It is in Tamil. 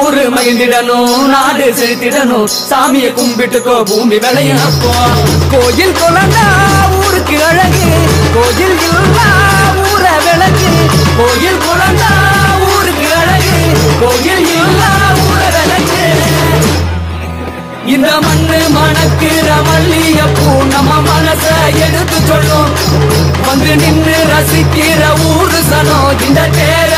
ஊரு மகிழ்ந்திடணும் நாடு செழித்திடணும் சாமியை கும்பிட்டுக்கோ பூமி விளையப்போ கோயில் குழந்தா ஊருக்கு அழகு கோயில் இல்லா ஊர விளக்கு. கோயில் குழந்தா ஊருக்கு அழகு கோயில் இல்லா ஊர விளக்கு. இந்த மண்ணு மணக்கிற மல்லியப்பூ நம்ம மனச எடுத்து சொல்லும். வந்து நின்று ரசிக்கிற ஊரு சனம் இந்த தேர்